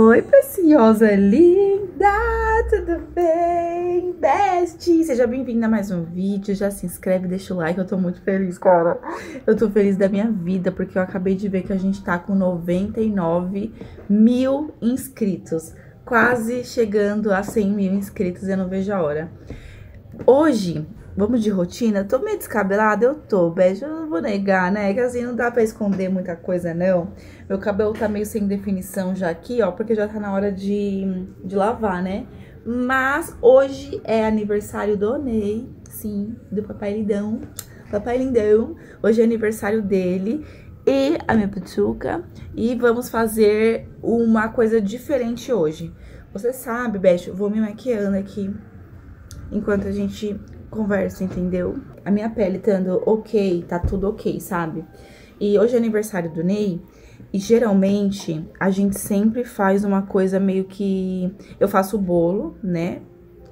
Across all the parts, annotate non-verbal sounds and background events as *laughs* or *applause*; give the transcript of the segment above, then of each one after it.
Oi, preciosa linda, tudo bem? Best! Seja bem-vinda a mais um vídeo, já se inscreve, deixa o like, eu tô muito feliz, cara. Eu tô feliz da minha vida, porque eu acabei de ver que a gente tá com 99 mil inscritos. Quase chegando a 100 mil inscritos, eu não vejo a hora. Hoje Vamos de rotina? tô meio descabelada? Eu tô, beijo, eu não vou negar, né? Que assim, não dá pra esconder muita coisa, não. Meu cabelo tá meio sem definição já aqui, ó, porque já tá na hora de, de lavar, né? Mas hoje é aniversário do Ney, sim, do Papai Lindão. Papai Lindão, hoje é aniversário dele e a minha pituca. E vamos fazer uma coisa diferente hoje. Você sabe, Beth, vou me maquiando aqui enquanto a gente conversa, entendeu? A minha pele estando ok, tá tudo ok, sabe? E hoje é aniversário do Ney, e geralmente a gente sempre faz uma coisa meio que. Eu faço o bolo, né?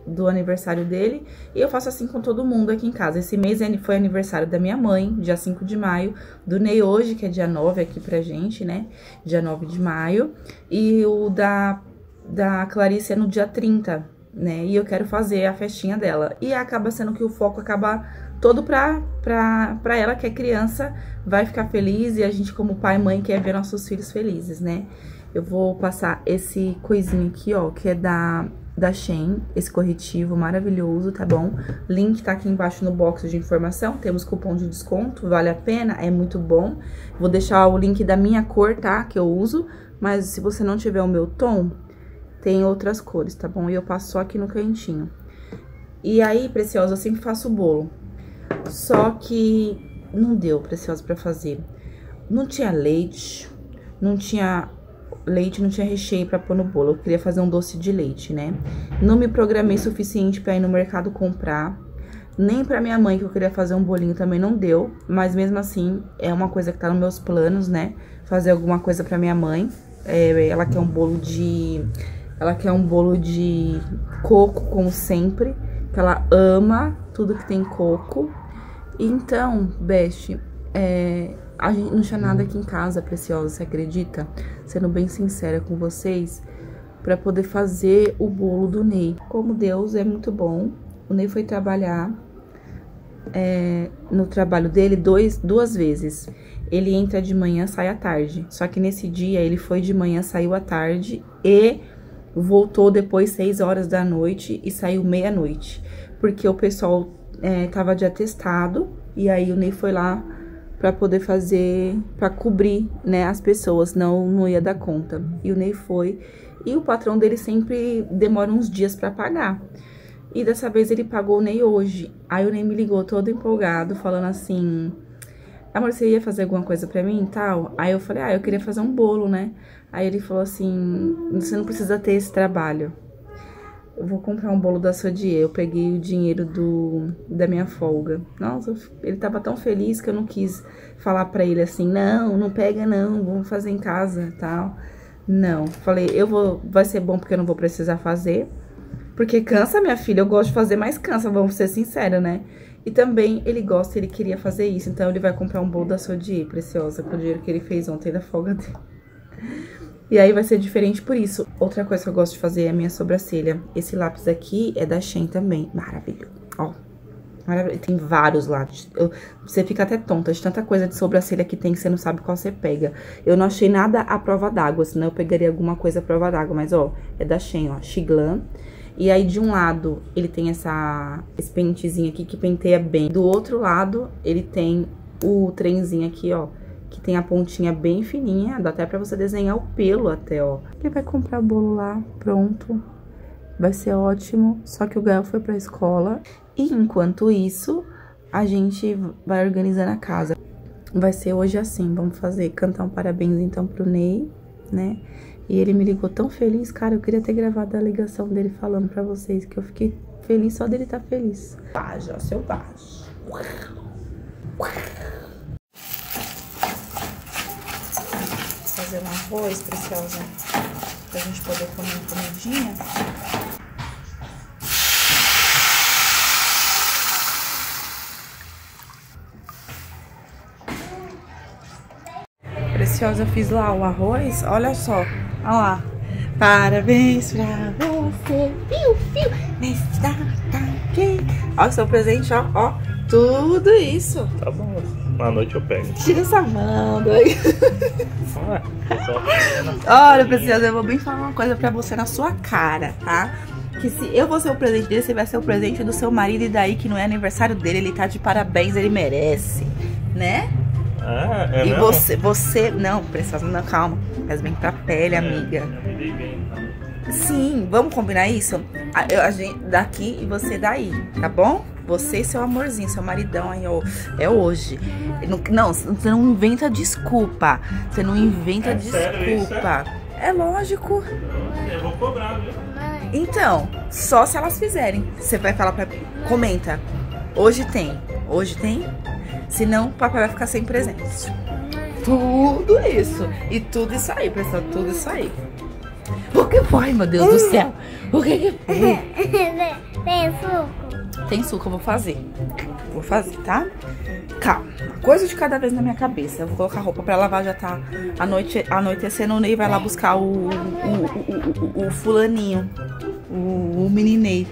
Do aniversário dele, e eu faço assim com todo mundo aqui em casa. Esse mês foi aniversário da minha mãe, dia 5 de maio, do Ney hoje, que é dia 9 aqui pra gente, né? Dia 9 de maio, e o da, da Clarice é no dia 30, né? E eu quero fazer a festinha dela. E acaba sendo que o foco acaba todo pra, pra, pra ela, que é criança, vai ficar feliz. E a gente, como pai e mãe, quer ver nossos filhos felizes, né? Eu vou passar esse coisinho aqui, ó, que é da, da Shein, esse corretivo maravilhoso, tá bom? Link tá aqui embaixo no box de informação, temos cupom de desconto, vale a pena, é muito bom. Vou deixar o link da minha cor, tá? Que eu uso, mas se você não tiver o meu tom, tem outras cores, tá bom? E eu passo só aqui no cantinho. E aí, Preciosa, eu sempre faço o bolo. Só que não deu, Preciosa, pra fazer. Não tinha leite, não tinha leite, não tinha recheio pra pôr no bolo. Eu queria fazer um doce de leite, né? Não me programei suficiente pra ir no mercado comprar. Nem pra minha mãe, que eu queria fazer um bolinho, também não deu. Mas mesmo assim, é uma coisa que tá nos meus planos, né? Fazer alguma coisa pra minha mãe. É, ela quer um bolo de ela quer um bolo de coco, como sempre, que ela ama tudo que tem coco. Então, Best, é, a gente não tinha nada aqui em casa, Preciosa, você acredita? Sendo bem sincera com vocês, para poder fazer o bolo do Ney. Como Deus é muito bom, o Ney foi trabalhar é, no trabalho dele dois, duas vezes. Ele entra de manhã, sai à tarde. Só que nesse dia ele foi de manhã, saiu à tarde e voltou depois 6 horas da noite e saiu meia-noite, porque o pessoal é, tava de atestado e aí o Ney foi lá para poder fazer, para cobrir, né, as pessoas, não não ia dar conta. E o Ney foi e o patrão dele sempre demora uns dias para pagar. E dessa vez ele pagou o Ney hoje. Aí o Ney me ligou todo empolgado, falando assim: Amor, você ia fazer alguma coisa pra mim e tal? Aí eu falei: Ah, eu queria fazer um bolo, né? Aí ele falou assim: você não precisa ter esse trabalho. Eu vou comprar um bolo da Sodier. Eu peguei o dinheiro do, da minha folga. Nossa, ele tava tão feliz que eu não quis falar pra ele assim: não, não pega não, vamos fazer em casa tal. Não, falei: eu vou, vai ser bom porque eu não vou precisar fazer. Porque cansa, minha filha, eu gosto de fazer, mas cansa, vamos ser sinceros, né? E também ele gosta, ele queria fazer isso, então ele vai comprar um bolo da Sodier, preciosa, com o dinheiro que ele fez ontem da folga dele. E aí vai ser diferente por isso. Outra coisa que eu gosto de fazer é a minha sobrancelha. Esse lápis aqui é da Shein também. Maravilhoso. Ó. Maravilhoso. Tem vários lápis. Eu, você fica até tonta de tanta coisa de sobrancelha que tem que você não sabe qual você pega. Eu não achei nada à prova d'água, senão eu pegaria alguma coisa à prova d'água. Mas, ó, é da Shein, ó. Xiglan. E aí, de um lado, ele tem essa, esse pentezinho aqui que penteia bem. Do outro lado, ele tem o trenzinho aqui, ó que tem a pontinha bem fininha, dá até pra você desenhar o pelo até, ó. Ele vai comprar bolo lá, pronto. Vai ser ótimo, só que o Gael foi pra escola. E enquanto isso, a gente vai organizando a casa. Vai ser hoje assim, vamos fazer, cantar um parabéns então pro Ney, né? E ele me ligou tão feliz, cara, eu queria ter gravado a ligação dele falando pra vocês que eu fiquei feliz só dele estar tá feliz. Seu paz. fazer um arroz, preciosa, pra gente poder comer comidinha. Preciosa, fiz lá o arroz, olha só, olha lá. Parabéns pra você, piu, piu, nesse ataque. Ó, seu presente, ó, ó. Tudo isso. Tá bom, na noite eu pego. Tira essa mão só- Olha, Preciosa, eu vou bem falar uma coisa pra você na sua cara, tá? Que se eu vou ser o presente dele, você vai ser o presente do seu marido e daí que não é aniversário dele, ele tá de parabéns, ele merece, né? Ah, é e mesmo? você, você, não, Preciosa, não, calma, faz bem pra pele, É, amiga. eu me dei bem, então. Sim, vamos combinar isso? A, eu- a gente daqui e você daí, tá bom? Você e seu amorzinho, seu maridão aí, ó, é hoje. Não, não, você não inventa desculpa. Você não inventa É sério desculpa. É lógico. Eu vou cobrar, viu? Então, só se elas fizerem. Você vai falar pra. Comenta. Hoje tem. Hoje tem. Senão, o papai vai ficar sem presente. Tudo isso. E tudo isso aí, pessoal. Tudo isso aí. O que foi, meu Deus do céu? O que que foi? *laughs* Tem suco? Tem suco, eu vou fazer. Vou fazer, tá? Calma. Uma coisa de cada vez na minha cabeça. Eu vou colocar a roupa pra lavar, já tá a noite, anoitecendo. O Ney vai lá buscar o, o, o, o, o fulaninho. O, o meninei.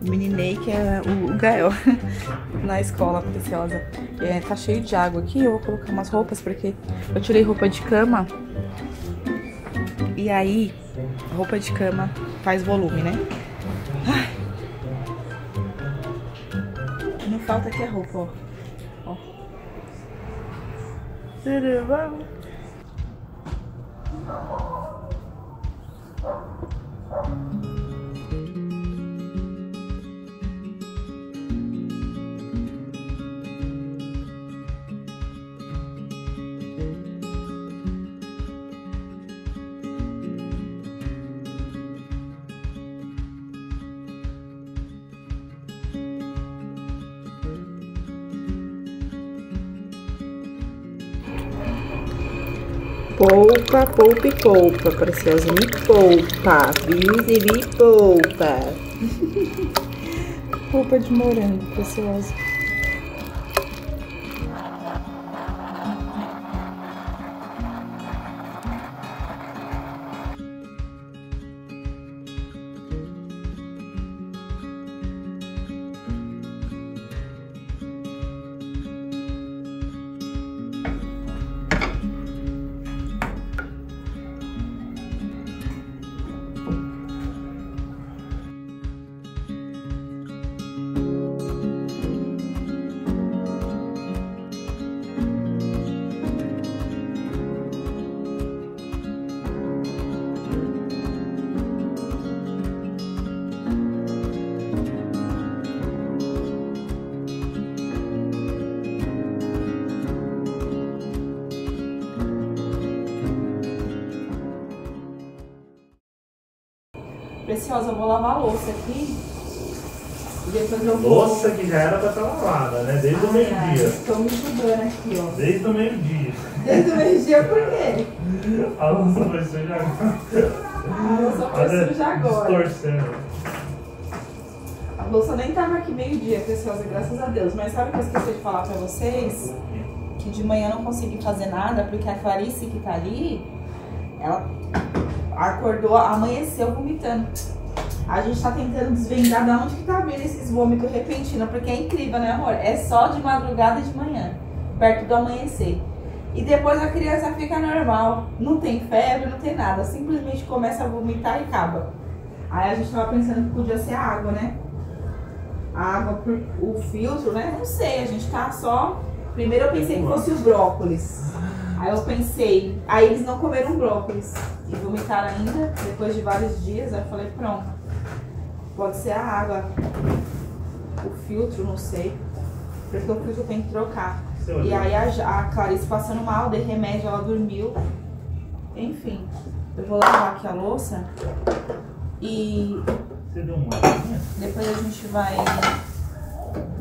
Meninei que é o, o Gael. *laughs* Na escola preciosa. É, tá cheio de água aqui. Eu vou colocar umas roupas porque eu tirei roupa de cama. E aí, roupa de cama faz volume, né? Não falta aqui a roupa, ó. ó. Tudo bom? Poupa, poupa e poupa, preciosa. Me poupa, Vise, me poupa. Polpa de morango, preciosa. Preciosa, eu vou lavar a louça aqui. E depois eu vou. Louça que já era pra estar lavada, né? Desde o meio-dia. Estou me ajudando aqui, ó. Desde o meio-dia. Desde o meio-dia, por quê? A louça vai ser já. A louça foi suja agora. Distorcendo. A louça nem tava aqui meio-dia, preciosa, graças a Deus. Mas sabe o que eu esqueci de falar pra vocês? Que de manhã eu não consegui fazer nada, porque a Clarice que tá ali, ela acordou, amanheceu vomitando. A gente tá tentando desvendar de onde que tá vindo esses vômitos repentinos, porque é incrível, né, amor? É só de madrugada e de manhã, perto do amanhecer. E depois a criança fica normal, não tem febre, não tem nada, simplesmente começa a vomitar e acaba. Aí a gente tava pensando que podia ser a água, né? A água, por, o filtro, né? Não sei, a gente tá só. Primeiro eu pensei que fosse o brócolis. Aí eu pensei, aí eles não comeram brócolis e vomitaram ainda, depois de vários dias, aí eu falei, pronto. Pode ser a água. O filtro, não sei. Porque o filtro tem que trocar. E aí a, a Clarice passando mal, dei remédio, ela dormiu. Enfim, eu vou lavar aqui a louça e Você deu uma olhadinha? depois a gente vai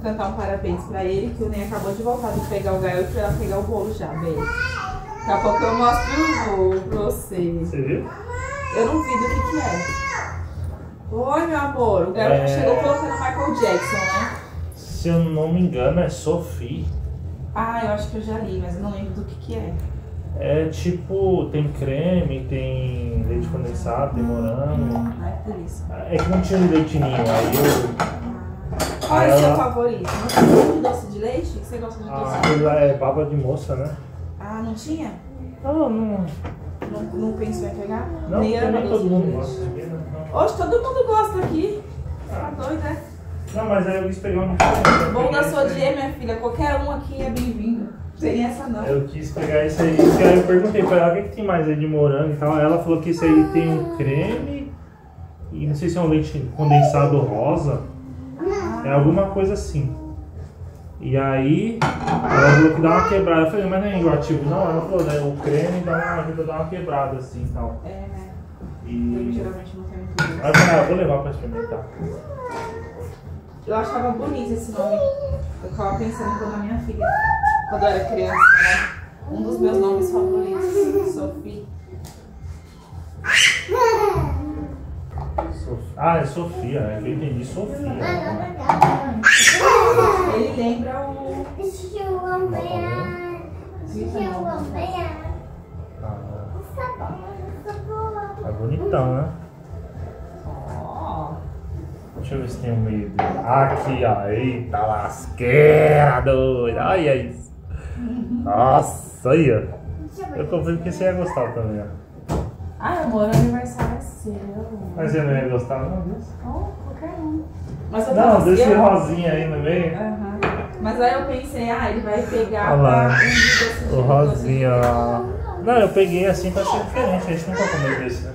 cantar um parabéns pra ele, que o Ney acabou de voltar de pegar o Gael e foi lá pegar o bolo já, beijo. Daqui a pouco eu mostro o bolo pra você. Você viu? Eu não vi do que que é. Oi, meu amor. O Gael É. chegou colocando Michael Jackson, né? Se eu não me engano, é Sophie. Ah, eu acho que eu já li, mas eu não lembro do que que é. É tipo, tem creme, tem leite condensado, tem morango. Ai, que delícia. É que não tinha leite ninho, aí eu. Qual é o seu favorito? Não tem de doce de leite? Você gosta de doce Ah, de leite? aquele lá é baba de moça, né? Ah, não tinha? Não, não. Não, não pensou em pegar? Não, Nem todo de mundo leite. gosta. né? Não. Hoje todo mundo gosta aqui. Tá doido, né? Não, mas aí eu quis pegar um eu Bom da sua dia, minha filha. Qualquer um aqui é bem-vindo. Sem essa não. Eu quis pegar esse aí, porque aí eu perguntei pra ela o que, que tem mais aí de morango e tal. Ela falou que esse aí tem um creme e não sei se é um leite condensado rosa. É alguma coisa assim. E aí ela falou que dá uma quebrada. Eu falei, mas não é enjoativo não? Ela falou, né? O creme dá uma, ajuda a dar uma quebrada assim e tal. É, né? Eu E. geralmente não tenho eu falei, ah, eu vou levar pra experimentar. Eu achava bonito esse nome. Eu ficava pensando quando a minha filha, quando eu era criança, né? Um dos meus nomes favoritos, Sophie. Sof- Ah, é Sofia, é que eu entendi Sofia. Ele lembra o. Ah, é bonitão, né? Ó. Deixa eu ver se tem um meio dele. Aqui, ó. Eita lasqueira doida. Olha isso. Nossa, aí, ó. Eu confio que você ia gostar também, ó. Ah, amor, o aniversário é seu. Mas você não ia gostar, não, disso? Oh, qualquer um. Mas eu Não, tava desse eu- rosinha aí no meio. Aham. Mas aí eu pensei, ah, ele vai pegar Olha lá. um O rosinha lá. Não, eu peguei assim pra ser diferente. A gente nunca comeu desse, né?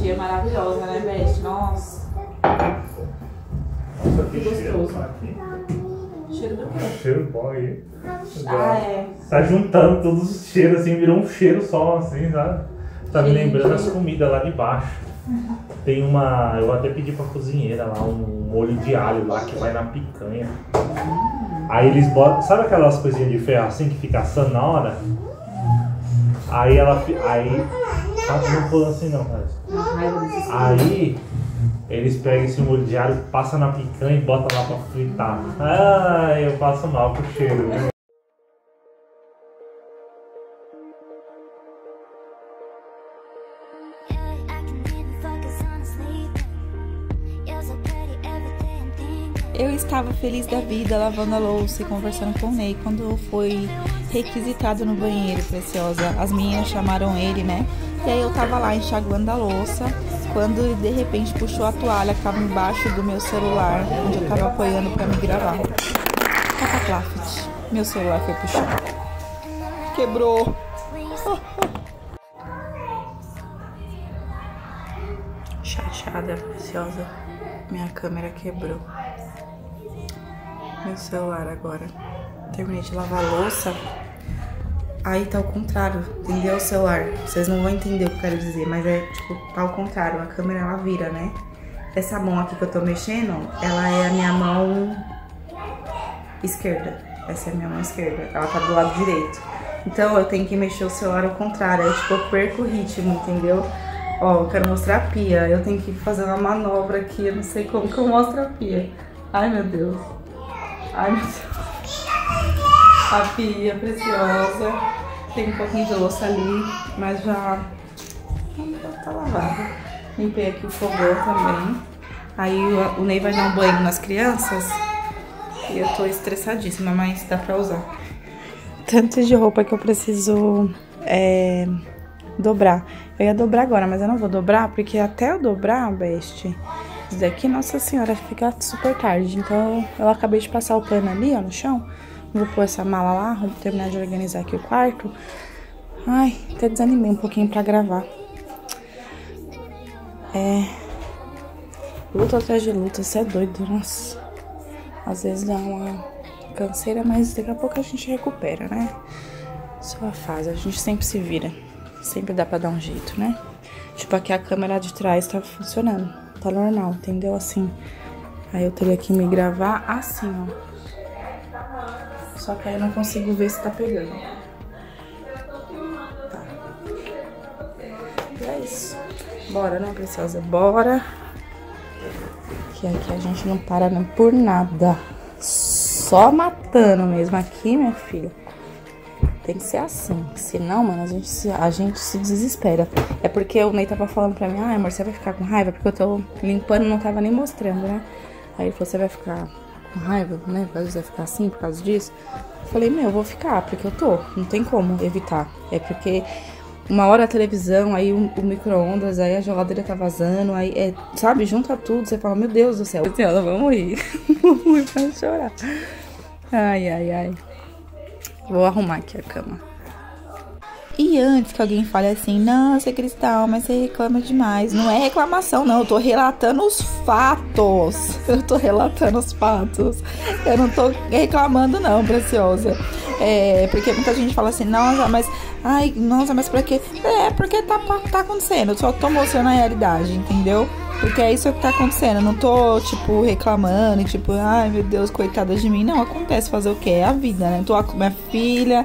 Dia é maravilhosa, né, Beth? Nossa. Nossa, que Que cheiro. tá aqui. Cheiro do quê? Cheiro bom aí. Ah, é. Tá juntando todos os cheiros, assim, virou um cheiro só, assim, sabe? Tá me Cheirinho lembrando as comidas lá de baixo. Tem uma. Eu até pedi pra cozinheira lá um molho de alho lá que vai na picanha. Aí eles botam. Sabe aquelas coisinhas de ferro assim que fica assando na hora? Aí ela. Aí. Tá não pulando assim não, desses Aí eles pegam esse molho de alho, passam na picanha e botam lá pra fritar. Ai, eu passo mal com o cheiro. Feliz da vida lavando a louça e conversando com o Ney quando foi requisitado no banheiro, preciosa. As meninas chamaram ele, né? E aí eu tava lá enxaguando a louça quando ele de repente puxou a toalha que tava embaixo do meu celular, onde eu tava apoiando pra me gravar. Cataclafet. Meu celular foi chão. Quebrou. Chateada, preciosa. Minha câmera quebrou. Meu celular agora. Terminei de lavar a louça. Aí tá ao contrário, entendeu? O celular. Vocês não vão entender o que eu quero dizer, mas é tipo, tá ao contrário. A câmera ela vira, né? Essa mão aqui que eu tô mexendo, ela é a minha mão esquerda. Essa é a minha mão esquerda. Ela tá do lado direito. Então eu tenho que mexer o celular ao contrário. Aí tipo, eu perco o ritmo, entendeu? Ó, eu quero mostrar a pia. Eu tenho que fazer uma manobra aqui. Eu não sei como que eu mostro a pia. Ai, meu Deus. Ai, meu Deus. A pia preciosa. Tem um pouquinho de louça ali, mas já tá lavada. Limpei aqui o fogão também. Aí o, o Ney vai dar um banho nas crianças. E eu tô estressadíssima, mas dá pra usar. Tanto de roupa que eu preciso é, dobrar. Eu ia dobrar agora, mas eu não vou dobrar, porque até eu dobrar, best, isso daqui, nossa senhora, fica super tarde. Então eu acabei de passar o pano ali, ó, no chão. Vou pôr essa mala lá, vou terminar de organizar aqui o quarto. Ai, até desanimei um pouquinho pra gravar. É. Luta atrás de luta, você é doido, nossa. Às vezes dá uma canseira, mas daqui a pouco a gente recupera, né? Só a fase, a gente sempre se vira. Sempre dá pra dar um jeito, né? Tipo, aqui a câmera de trás tá funcionando. Tá normal, entendeu? Assim. Aí eu teria que me gravar assim, ó. Só que aí eu não consigo ver se tá pegando. Tá. E é isso. Bora, né, preciosa? Bora. Que aqui a gente não para não por nada. Só matando mesmo aqui, minha filha. Tem que ser assim. Senão, mano, a gente, se, a gente se desespera. É porque o Ney tava falando pra mim, ah, amor, você vai ficar com raiva? Porque eu tô limpando não tava nem mostrando, né? Aí ele falou, você vai ficar com raiva, né? Vai ficar assim por causa disso? Eu falei, meu, eu vou ficar, porque eu tô. Não tem como evitar. É porque uma hora a televisão, aí o, o micro-ondas, aí a geladeira tá vazando, aí é, sabe, junta tudo, você fala, meu Deus do céu, senhora, vamos rir. *laughs* vamos rir pra chorar. Ai, ai, ai. Vou arrumar aqui a cama. E antes que alguém fale assim, nossa, Cristal, mas você reclama demais. Não é reclamação, não. Eu tô relatando os fatos. *laughs* Eu tô relatando os fatos. Eu não tô reclamando, não, preciosa. É, porque muita gente fala assim, nossa, mas. Ai, nossa, mas pra quê? É, porque tá, tá acontecendo. Eu só tô mostrando a realidade, entendeu? Porque é isso que tá acontecendo. Eu não tô, tipo, reclamando, tipo, ai meu Deus, coitada de mim. Não, acontece fazer o quê? É a vida, né? Eu tô com minha filha,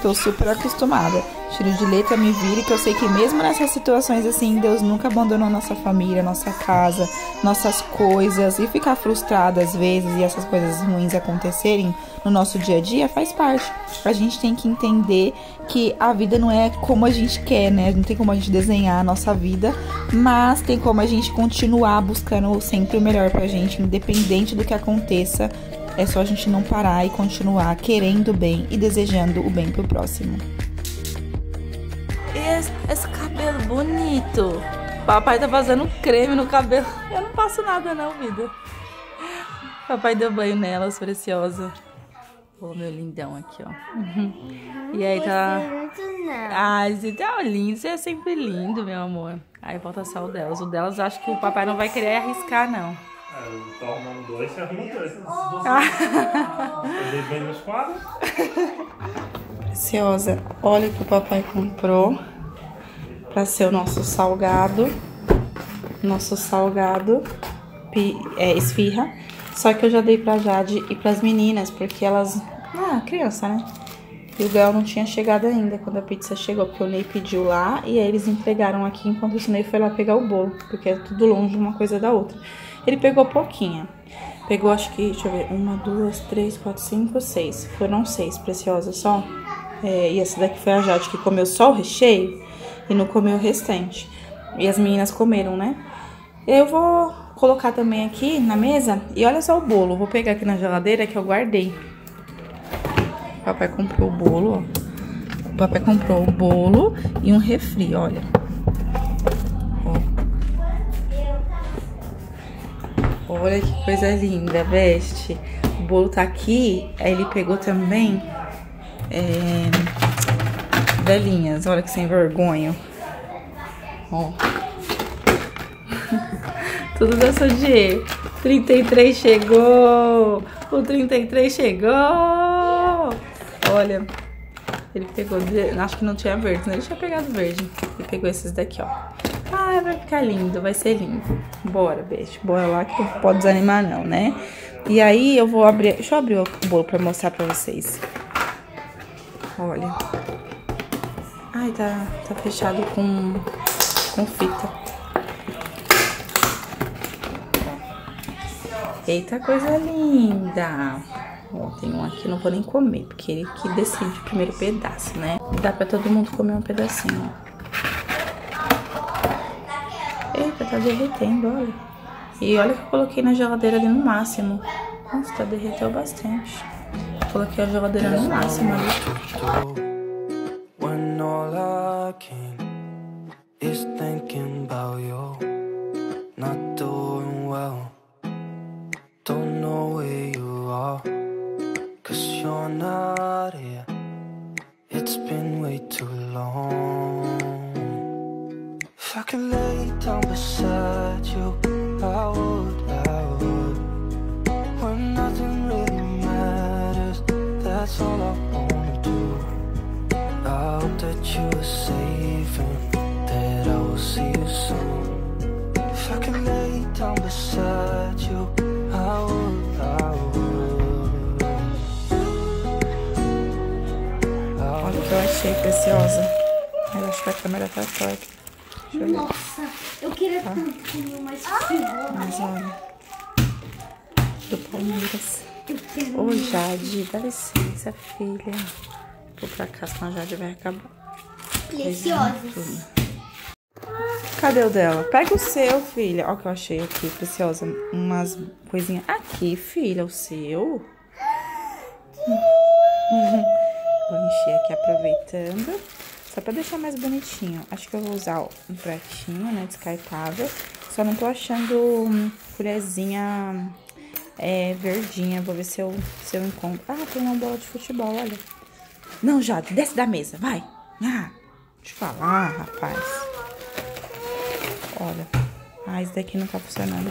tô super acostumada. Tiro de letra me vire, que eu sei que mesmo nessas situações assim, Deus nunca abandonou nossa família, nossa casa, nossas coisas. E ficar frustrada às vezes e essas coisas ruins acontecerem no nosso dia a dia faz parte. A gente tem que entender que a vida não é como a gente quer, né? Não tem como a gente desenhar a nossa vida, mas tem como a gente continuar buscando sempre o melhor pra gente, independente do que aconteça. É só a gente não parar e continuar querendo o bem e desejando o bem pro próximo. Esse, esse cabelo bonito. Papai tá fazendo creme no cabelo. Eu não passo nada não, vida. Papai deu banho nelas, preciosa. Ô, meu lindão aqui, ó. E aí tá... Ai, você tá lindo. Você é sempre lindo, meu amor. Aí falta só o delas. O delas acho que o papai não vai querer arriscar, não. É, eu tô arrumando dois, você arruma dois. Eu dei bem nos quadros. *laughs* Preciosa, olha o que o papai comprou para ser o nosso salgado. Nosso salgado é, esfirra. Só que eu já dei pra Jade e pras meninas, porque elas. Ah, criança, né? E o Gael não tinha chegado ainda quando a pizza chegou, porque o Ney pediu lá e aí eles entregaram aqui enquanto o Ney foi lá pegar o bolo, porque é tudo longe uma coisa da outra. Ele pegou pouquinha. Pegou, acho que, deixa eu ver, uma, duas, três, quatro, cinco, seis. Foram seis preciosas só. É, e essa daqui foi a Jade que comeu só o recheio e não comeu o restante. E as meninas comeram, né? Eu vou colocar também aqui na mesa e olha só o bolo. Vou pegar aqui na geladeira que eu guardei. O papai comprou o bolo, ó. O papai comprou o bolo e um refri, olha. Ó. Olha que coisa linda, veste. O bolo tá aqui, aí ele pegou também é, velhinhas. Olha que sem vergonha. Ó. *laughs* Tudo da Sodier. 33 chegou! O 33 chegou! Olha, ele pegou, acho que não tinha verde, né? Ele tinha pegado verde. Ele pegou esses daqui, ó. Ah, vai ficar lindo, vai ser lindo. Bora, beijo. Bora lá que não pode desanimar não, né? E aí eu vou abrir, deixa eu abrir o bolo pra mostrar pra vocês. Olha. Ai, tá, tá fechado com, com fita. Eita, coisa linda. Ó, tem um aqui, não vou nem comer, porque ele que decide o primeiro pedaço, né? Dá pra todo mundo comer um pedacinho, ó. Eita, tá derretendo, olha. E olha que eu coloquei na geladeira ali no máximo. Nossa, tá derreteu bastante. Coloquei a geladeira no máximo ali. When is thinking about you Not doing well Don't know where you are Cause you're not here It's been way too long achei preciosa Eu acho que a câmera tá torta Nossa, eu queria Tá. tanto, mas ferrou. Mas olha Do Palmeiras Ô Jade, dá licença, filha Vou pra cá, senão já vai acabar. Preciosas. Cadê o dela? Pega o seu, filha. Olha o que eu achei aqui, preciosa. Umas coisinhas. Aqui, filha, o seu. *gasps* *laughs* Vou encher aqui aproveitando. Só pra deixar mais bonitinho. Acho que eu vou usar um pratinho, né? Descartável. Só não tô achando hum, colherzinha é, verdinha. Vou ver se eu, se eu encontro. Ah, tem uma bola de futebol, olha. Não, Jade, desce da mesa, vai. Ah, deixa eu falar, rapaz. Olha. Ah, esse daqui não tá funcionando.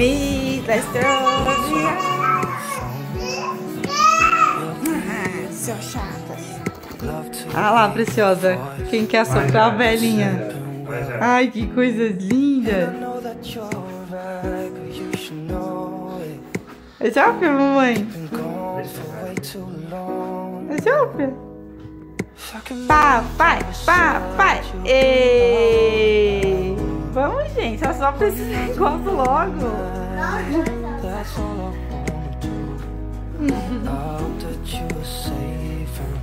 Me disturbe. Ah, Seu chatas. love to Ah lá, preciosa. Quem quer soprar a velhinha? Ai, que coisa linda. it. Sopra, mamãe. I could Papai, papai. Ei. Gente. Só sopra esse negócio logo. That's all I wanna do. I hope that you are safe and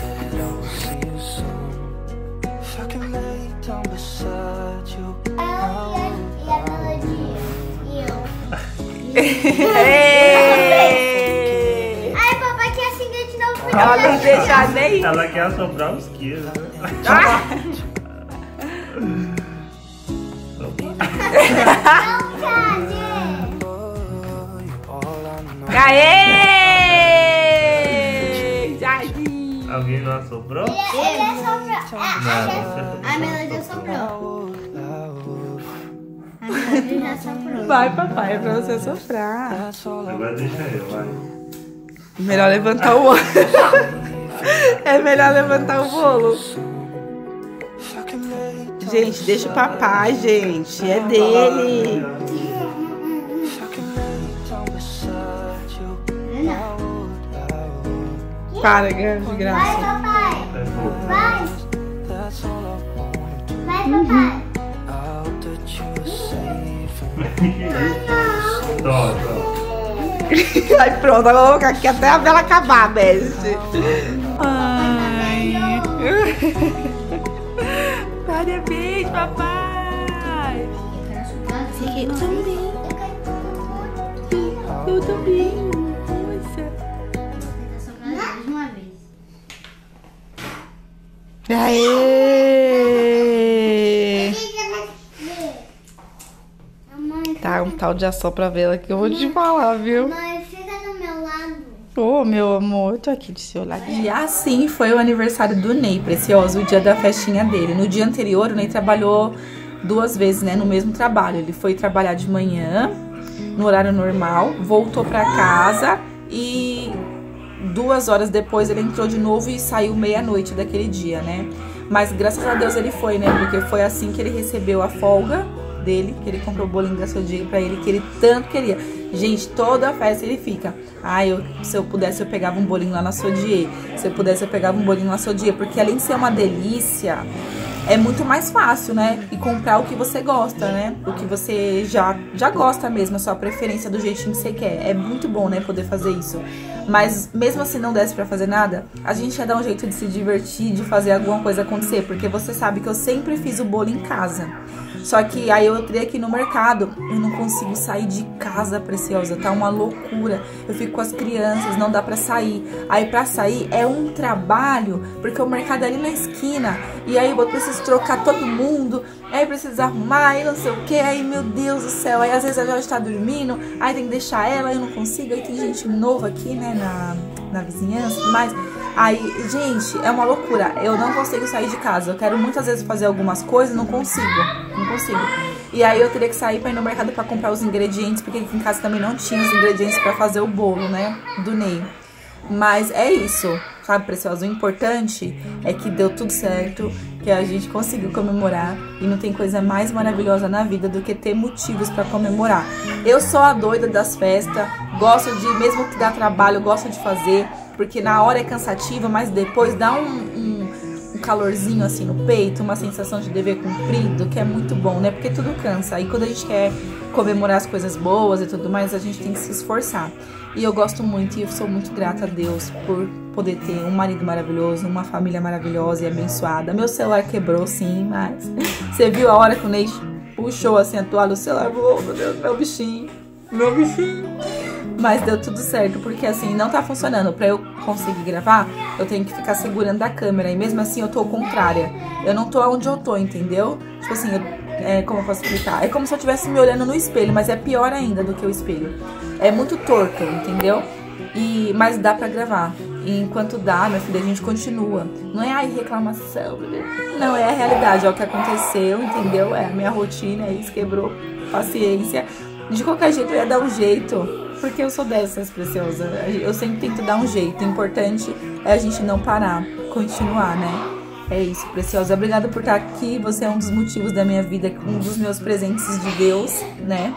that I will see you soon. If I can lay down beside you, E a melodia? E eu. Ei. Ai, papai quer acender de novo porque Ela eu não deixa nem. Ela quer assoprar os quilos. *laughs* Aê! Jardim. Alguém não assoprou? Ele assoprou. A, Não, a, melodia soprou. I would, I would. A melodia já soprou. Vai, papai, é pra você soprar. Agora deixa eu, vai. Melhor levantar o bolo. *laughs* É melhor levantar o bolo. Gente, deixa o papai, gente. É dele. Para, de Vai, graça. papai. Vai. That's all I wanna do. Vai, papai. *laughs* Ai, pronto, agora eu vou colocar aqui até a vela acabar, mestre. Ai. *laughs* Parabéns, papai. Eu também. Eu também. Nossa. Mais uma vez. Aê! Tá, um tal de assopra vela que eu vou te falar, viu? mãe, fica do meu Ô, meu amor, eu tô aqui do seu lado. E assim foi o aniversário do Ney, precioso, o dia da festinha dele. No dia anterior, o Ney trabalhou duas vezes, né, no mesmo trabalho. Ele foi trabalhar de manhã, no horário normal, voltou pra casa e duas horas depois ele entrou de novo e saiu meia-noite daquele dia, né? Mas graças a Deus ele foi, né? Porque foi assim que ele recebeu a folga dele, que ele comprou o bolinho da sua dia pra ele, que ele tanto queria. Gente, toda a festa ele fica. Ah, eu, se eu pudesse, eu pegava um bolinho lá na Sodier. Se eu pudesse, eu pegava um bolinho na Sodier. Porque além de ser uma delícia, é muito mais fácil, né? E comprar o que você gosta, né? O que você já, já gosta mesmo, a sua preferência do jeitinho que você quer. É muito bom, né? Poder fazer isso. Mas mesmo assim não desse pra fazer nada, a gente ia dar um jeito de se divertir, de fazer alguma coisa acontecer. Porque você sabe que eu sempre fiz o bolo em casa. Só que aí eu que ir no mercado. Eu não consigo sair de casa, preciosa. Tá uma loucura. Eu fico com as crianças, não dá pra sair. Aí pra sair é um trabalho, porque o mercado é ali na esquina. E aí eu preciso trocar todo mundo. Aí precisa arrumar, aí não sei o que. Aí, meu Deus do céu. Aí às vezes a Jorge tá dormindo. Aí tem que deixar ela, eu não consigo. Aí tem gente nova aqui, né, na, na vizinhança. Mas Aí, gente, é uma loucura. Eu não consigo sair de casa. Eu quero muitas vezes fazer algumas coisas, não consigo. Não consigo. E aí eu teria que sair pra ir no mercado pra comprar os ingredientes, porque aqui em casa também não tinha os ingredientes pra fazer o bolo, né? Do Ney. Mas é isso, sabe, preciosa? O importante é que deu tudo certo, que a gente conseguiu comemorar e não tem coisa mais maravilhosa na vida do que ter motivos pra comemorar. Eu sou a doida das festas, gosto de, mesmo que dá trabalho, gosto de fazer, porque na hora é cansativa, mas depois dá um, um, um calorzinho assim no peito, uma sensação de dever cumprido, que é muito bom, né? Porque tudo cansa. E quando a gente quer comemorar as coisas boas e tudo mais, a gente tem que se esforçar. E eu gosto muito e eu sou muito grata a Deus por poder ter um marido maravilhoso, uma família maravilhosa e abençoada. Meu celular quebrou sim, mas *laughs* você viu a hora que o Ney puxou assim a toalha, o celular voou, meu Deus, meu bichinho, meu bichinho. Mas deu tudo certo, porque assim, não tá funcionando. Pra eu conseguir gravar, eu tenho que ficar segurando a câmera. E mesmo assim, eu tô contrária. Eu não tô onde eu tô, entendeu? Tipo assim, eu, é, como eu posso explicar? É como se eu estivesse me olhando no espelho, mas é pior ainda do que o espelho. É muito torto, entendeu? E, mas dá pra gravar. E enquanto dá, minha filha, a gente continua. Não é ai reclamação, não, é a realidade, é o que aconteceu, entendeu? É a minha rotina, é isso, quebrou paciência. De qualquer jeito, eu ia dar um jeito. Porque eu sou dessas, preciosa. Eu sempre tento dar um jeito. O importante é a gente não parar, continuar, né? É isso, preciosa. Obrigada por estar aqui. Você é um dos motivos da minha vida, um dos meus presentes de Deus, né?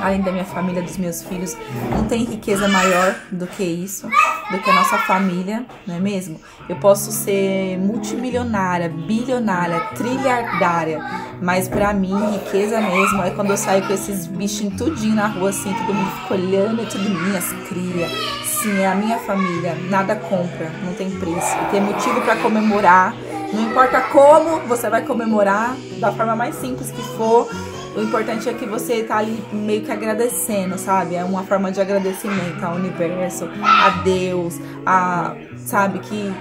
Além da minha família, dos meus filhos. Não tem riqueza maior do que isso, do que a nossa família, não é mesmo? Eu posso ser multimilionária, bilionária, trilhardária, mas pra mim, riqueza mesmo é quando eu saio com esses bichinhos tudinho na rua, assim, todo mundo fica olhando, é tudo minhas crias. Sim, é a minha família, nada compra, não tem preço. E tem motivo pra comemorar. Não importa como você vai comemorar, da forma mais simples que for, o importante é que você tá ali meio que agradecendo, sabe? É uma forma de agradecimento ao universo, a Deus, a, sabe, que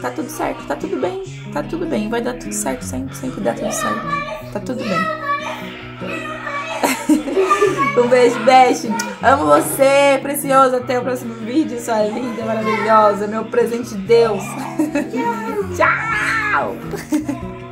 tá tudo certo, tá tudo bem, tá tudo bem, vai dar tudo certo, sempre, sempre dá tudo certo, tá tudo bem. *laughs* um beijo, beijo. Amo você, precioso. Até o próximo vídeo, sua linda, maravilhosa. Meu presente de Deus. *laughs* Tchau! *laughs*